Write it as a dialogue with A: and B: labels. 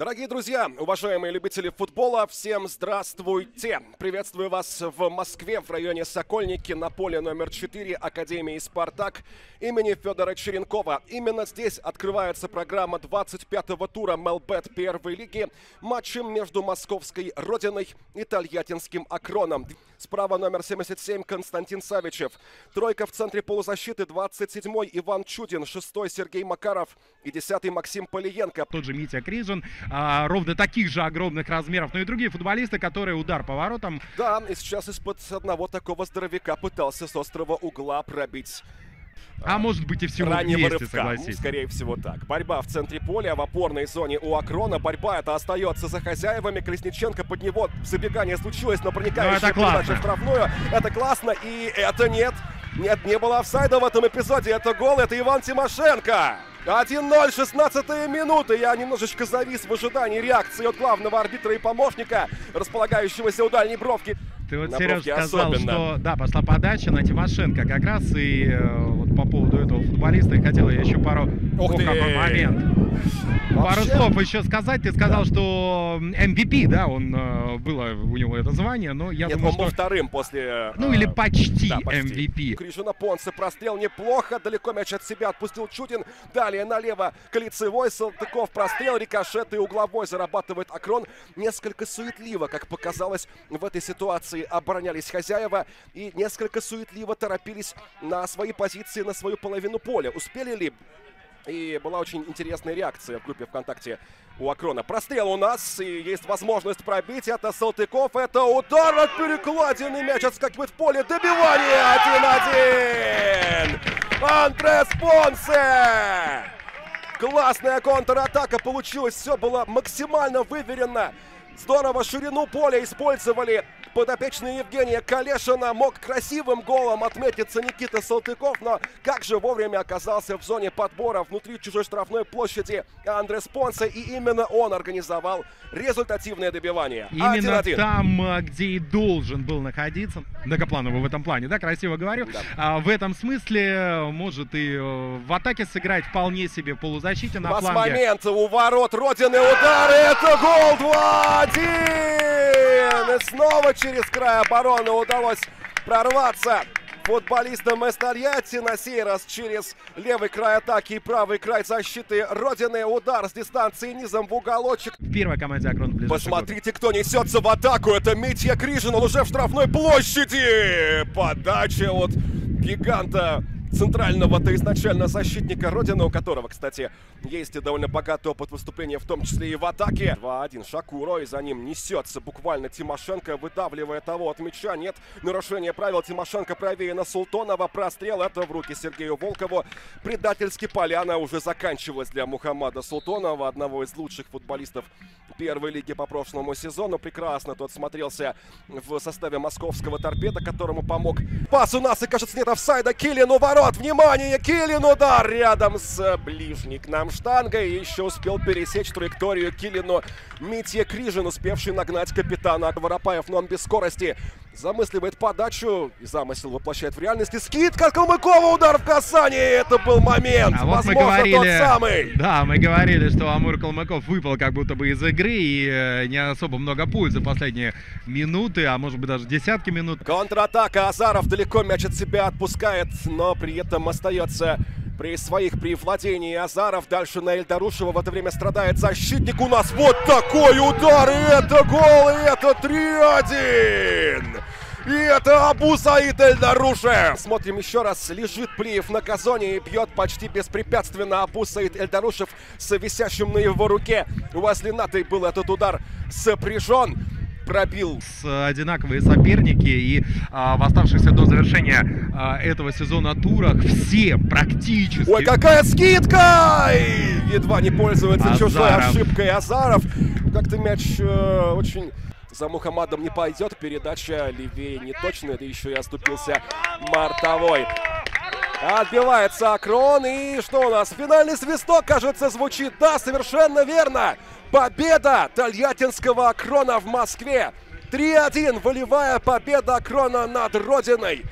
A: Дорогие друзья, уважаемые любители футбола, всем здравствуйте! Приветствую вас в Москве, в районе Сокольники, на поле номер 4 Академии «Спартак» имени Федора Черенкова. Именно здесь открывается программа 25-го тура МЛБет первой лиги, матчем между московской «Родиной» и тольяттинским «Акроном». Справа номер 77 Константин Савичев. Тройка в центре полузащиты 27-й Иван Чудин, 6-й Сергей Макаров и 10-й Максим Полиенко.
B: Тот же Митя Крижин, а, ровно таких же огромных размеров, но и другие футболисты, которые удар по воротам.
A: Да, и сейчас из-под одного такого здоровяка пытался с острого угла пробить
B: а может быть и всего
A: раннего
B: вместе,
A: рывка.
B: согласись.
A: Скорее всего так. Борьба в центре поля, в опорной зоне у Акрона. Борьба это остается за хозяевами. Колесниченко под него забегание случилось, но проникающая
B: Ну,
A: передача в штрафную. Это классно, и это нет. Нет, не было офсайда в этом эпизоде. Это гол, это Иван Тимошенко. 1-0, 16 минуты. Я немножечко завис в ожидании реакции от главного арбитра и помощника, располагающегося у дальней бровки.
B: Ты вот,
A: На
B: Сереж, сказал,
A: особенно.
B: что да, пошла подача на Тимошенко как раз, и э, вот по поводу этого футболиста я хотел еще пару...
A: Ух
B: О,
A: ты!
B: какой момент! Пару
A: Вообще-
B: слов еще сказать. Ты сказал, что MVP, да, он э, было у него это звание, но я
A: Нет,
B: думаю,
A: он был
B: что...
A: вторым после...
B: Ну
A: э,
B: или почти,
A: Да, почти.
B: MVP.
A: Крижина Понце прострел неплохо. Далеко мяч от себя отпустил Чудин. Далее налево Кольцевой. Салтыков прострел. Рикошет и угловой зарабатывает Акрон. Несколько суетливо, как показалось, в этой ситуации оборонялись хозяева. И несколько суетливо торопились на свои позиции, на свою половину поля. Успели ли и была очень интересная реакция в группе ВКонтакте у Акрона. Прострел у нас, и есть возможность пробить. Это Салтыков, это удар от перекладины. Мяч отскакивает в поле. Добивание 1-1! Андрес Понсе! Классная контратака получилась. Все было максимально выверено. Здорово ширину поля использовали. Подопечный Евгения Калешина мог красивым голом отметиться Никита Салтыков, но как же вовремя оказался в зоне подбора внутри чужой штрафной площади Андрес Понсе, и именно он организовал результативное добивание.
B: Именно
A: 1-1.
B: там, а, где и должен был находиться, многопланово в этом плане, да, красиво говорю,
A: Да.
B: А, в этом смысле э, может и э, в атаке сыграть вполне себе полузащите на
A: У вас
B: фланге.
A: момент у ворот Родины удар, это гол 2-1! И снова через край обороны удалось прорваться футболистам из Тольятти. На сей раз через левый край атаки и правый край защиты Родины. Удар с дистанции низом в уголочек.
B: В первой команде Акрон.
A: Посмотрите, кто несется в атаку. Это Митя Крижин, он уже в штрафной площади. Подача от гиганта центрального-то изначально защитника Родины, у которого, кстати, есть и довольно богатый опыт выступления, в том числе и в атаке. 2-1 Шакуро, и за ним несется буквально Тимошенко, выдавливая того от мяча. Нет нарушения правил. Тимошенко правее на Султонова. Прострел это в руки Сергею Волкову. Предательски поляна уже заканчивалась для Мухаммада Султонова, одного из лучших футболистов первой лиги по прошлому сезону. Прекрасно тот смотрелся в составе московского торпеда, которому помог пас у нас. И, кажется, нет офсайда. Килин у ворот. Внимание! Килин удар рядом с ближней к нам штангой. Еще успел пересечь траекторию Килину Митья Крижин, успевший нагнать капитана Воропаев, но он без скорости. Замысливает подачу и замысел воплощает в реальности. Скидка Калмыкова, удар в касание. Это был момент.
B: А вот мы
A: Возможно,
B: говорили,
A: тот самый.
B: да, мы говорили, что Амур Калмыков выпал как будто бы из игры и э, не особо много пользы последние минуты, а может быть даже десятки минут.
A: Контратака. Азаров далеко мяч от себя отпускает, но при этом остается при своих при владении Азаров. Дальше на Эльдарушева в это время страдает защитник. У нас вот такой удар. И это гол, и это 3-1. И это Абу Саид Эльдарушев. Смотрим еще раз. Лежит Плиев на газоне и бьет почти беспрепятственно Абу Саид Эльдарушев с висящим на его руке. Уэсли Натой был этот удар сопряжен. Пробил
B: С- одинаковые соперники и а, в оставшихся до завершения а, этого сезона турах все практически
A: Ой, какая скидка! И едва не пользуется чужой
B: Азаров.
A: ошибкой Азаров. Как-то мяч э, очень за Мухаммадом не пойдет. Передача левее не точно. Это еще и оступился Мартовой. Отбивается Акрон. И что у нас? Финальный свисток, кажется, звучит. Да, совершенно верно. Победа Тольяттинского Акрона в Москве. 3-1. Волевая победа Акрона над Родиной.